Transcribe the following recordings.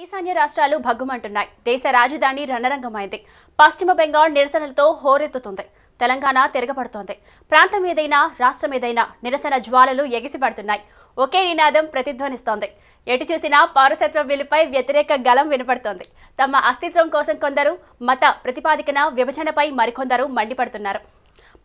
ఈశాన్య రాష్ట్రాలు భగ్గుమంటున్నాయి. దేశ రాజధాని రణరంగమైంది. పశ్చిమ బెంగాల్ నిరసనలతో హోరెత్తుతుంది. తెలంగాణ తిరగబడుతోంది. ప్రాంతం ఏదైనా రాష్ట్రం ఏదైనా నిరసన జ్వాలలు ఎగిసిపడుతున్నాయి. ఒకే నినాదం ప్రతిధ్వనిస్తోంది. ఎటు చూసినా పౌరసత్వ బిల్లుపై వ్యతిరేక గలం వినపడుతోంది. తమ అస్తిత్వం కోసం కొందరు మత ప్రతిపాదికన విభజనపై మరికొందరు మండిపడుతున్నారు.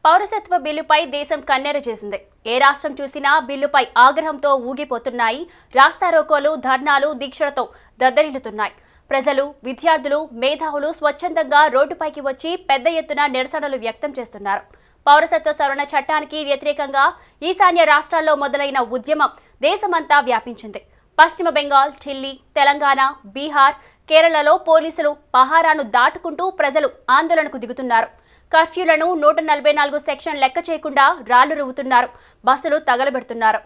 పౌరసత్వ బిల్లుపై దేశం కన్నెర చేసింది. ఏ రాష్ట్రం చూసినా బిల్లుపై ఆగ్రహంతో ఊగిపోతున్నాయి. రాస్తారోకోలు ధర్నాలు దీక్షలతో దద్దరిల్లుతున్నాయి. ప్రజలు విద్యార్థులు మేధావులు స్వచ్ఛందంగా రోడ్డుపైకి వచ్చి పెద్ద ఎత్తున నిరసనలు వ్యక్తం చేస్తున్నారు. పౌరసత్వ సవరణ చట్టానికి వ్యతిరేకంగా ఈశాన్య రాష్ట్రాల్లో మొదలైన ఉద్యమం దేశమంతా వ్యాపించింది. పశ్చిమ బెంగాల్ ఢిల్లీ తెలంగాణ బీహార్ కేరళలో పోలీసులు పహారాను దాటుకుంటూ ప్రజలు ఆందోళనకు దిగుతున్నారు. కర్ఫ్యూలను నూట నలభై నాలుగు సెక్షన్ లెక్క చేయకుండా రాళ్ళు రువ్వుతున్నారు. బస్సులు తగలబెడుతున్నారు.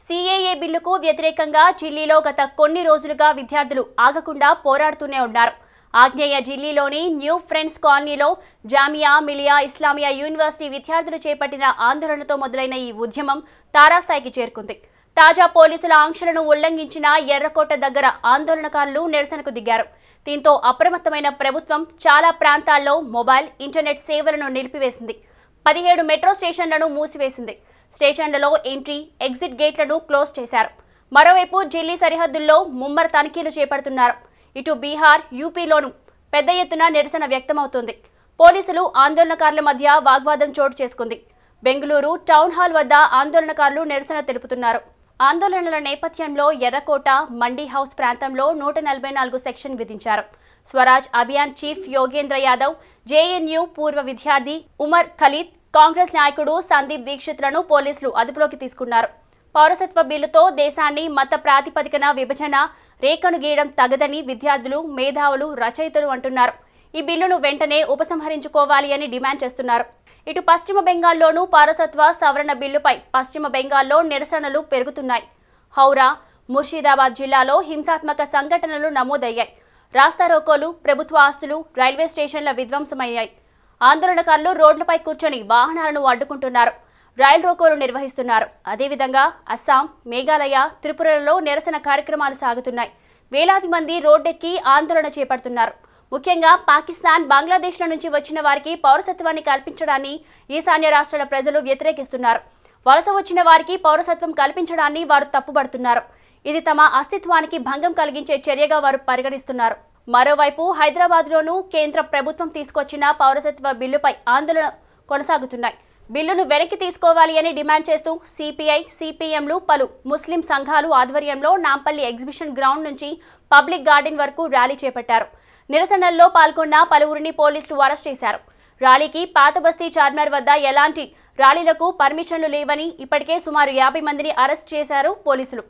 సీఏఏ బిల్లుకు వ్యతిరేకంగా ఢిల్లీలో గత కొన్ని రోజులుగా విద్యార్థులు ఆగకుండా పోరాడుతూనే ఉన్నారు. ఆగ్నేయ ఢిల్లీలోని న్యూ ఫ్రెండ్స్ కాలనీలో జామియా మిలియా ఇస్లామియా యూనివర్సిటీ విద్యార్థులు చేపట్టిన ఆందోళనతో మొదలైన ఈ ఉద్యమం తారాస్థాయికి చేరుకుంది. తాజా పోలీసుల ఆంక్షలను ఉల్లంఘించిన ఎర్రకోట దగ్గర ఆందోళనకారులు నిరసనకు దిగారు. దీంతో అప్రమత్తమైన ప్రభుత్వం చాలా ప్రాంతాల్లో మొబైల్ ఇంటర్నెట్ సేవలను నిలిపివేసింది. పదిహేడు మెట్రో స్టేషన్లను మూసివేసింది. స్టేషన్లలో ఎంట్రీ ఎగ్జిట్ గేట్లను క్లోజ్ చేశారు. మరోవైపు ఢిల్లీ సరిహద్దుల్లో ముమ్మర తనిఖీలు చేపడుతున్నారు. ఇటు బీహార్ యూపీలోనూ పెద్ద ఎత్తున నిరసన వ్యక్తమవుతోంది. పోలీసులు ఆందోళనకారుల మధ్య వాగ్వాదం చోటు చేసుకుంది. బెంగళూరు టౌన్ హాల్ వద్ద ఆందోళనకారులు నిరసన తెలుపుతున్నారు. ఆందోళనల నేపథ్యంలో ఎర్రకోట మండీ హౌస్ ప్రాంతంలో నూట నలభై నాలుగు సెక్షన్ విధించారు. స్వరాజ్ అభియాన్ చీఫ్ యోగేంద్ర యాదవ్ జేఎన్యూ పూర్వ విద్యార్థి ఉమర్ ఖలీద్ కాంగ్రెస్ నాయకుడు సందీప్ దీక్షిత్లను పోలీసులు అదుపులోకి తీసుకున్నారు. పౌరసత్వ బిల్లుతో దేశాన్ని మత ప్రాతిపదికన విభజన రేఖను గీయడం తగదని విద్యార్థులు మేధావులు రచయితలు అంటున్నారు. ఈ బిల్లును వెంటనే ఉపసంహరించుకోవాలి అని డిమాండ్ చేస్తున్నారు. ఇటు పశ్చిమ బెంగాల్లోనూ పౌరసత్వ సవరణ బిల్లుపై పశ్చిమ బెంగాల్లో నిరసనలు పెరుగుతున్నాయి. హౌరా ముర్షిదాబాద్ జిల్లాలో హింసాత్మక సంఘటనలు నమోదయ్యాయి. రాస్తారోకోలు ప్రభుత్వ ఆస్తులు రైల్వే స్టేషన్ల విధ్వంసమయ్యాయి. ఆందోళనకారులు రోడ్లపై కూర్చొని వాహనాలను అడ్డుకుంటున్నారు. రైలు రోకోలు నిర్వహిస్తున్నారు. అదేవిధంగా అస్సాం మేఘాలయ త్రిపురలలో నిరసన కార్యక్రమాలు సాగుతున్నాయి. వేలాది మంది రోడ్డెక్కి ఆందోళన చేపడుతున్నారు. ముఖ్యంగా పాకిస్తాన్ బంగ్లాదేశ్ల నుంచి వచ్చిన వారికి పౌరసత్వాన్ని కల్పించడాన్ని ఈశాన్య రాష్ట్రాల ప్రజలు వ్యతిరేకిస్తున్నారు. వలస వచ్చిన వారికి పౌరసత్వం కల్పించడాన్ని వారు తప్పుపడుతున్నారు ఇది తమ అస్తిత్వానికి భంగం కలిగించే చర్యగా వారు పరిగణిస్తున్నారు. మరోవైపు హైదరాబాద్లోనూ కేంద్ర ప్రభుత్వం తీసుకొచ్చిన పౌరసత్వ బిల్లుపై ఆందోళన కొనసాగుతున్నాయి. బిల్లును వెనక్కి తీసుకోవాలి అని డిమాండ్ చేస్తూ సిపిఐ సిపిఎంలు పలు ముస్లిం సంఘాలు ఆధ్వర్యంలో నాంపల్లి ఎగ్జిబిషన్ గ్రౌండ్ నుంచి పబ్లిక్ గార్డెన్ వరకు ర్యాలీ చేపట్టారు. నిరసనల్లో పాల్గొన్న పలువురిని పోలీసులు అరెస్ట్ చేశారు. ర్యాలీకి పాత బస్తీ చార్మినార్ వద్ద ఎలాంటి ర్యాలీలకు పర్మిషన్లు లేవని ఇప్పటికే సుమారు యాభై మందిని అరెస్ట్ చేశారు పోలీసులు.